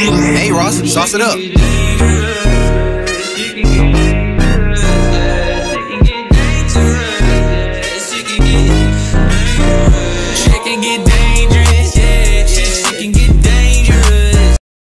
Hey Ross, sauce it up.